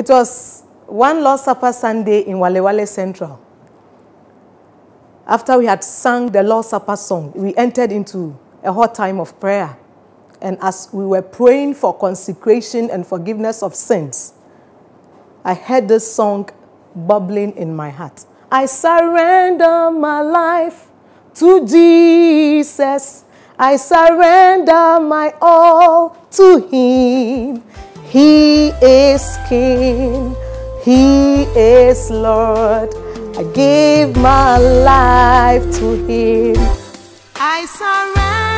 It was one Lord's Supper Sunday in Wale Wale Central. After we had sung the Lord's Supper song, we entered into a hot time of prayer. And as we were praying for consecration and forgiveness of sins, I heard this song bubbling in my heart. I surrender my life to Jesus. I surrender my all to Him. He is King. He is Lord. I give my life to Him. I surrender.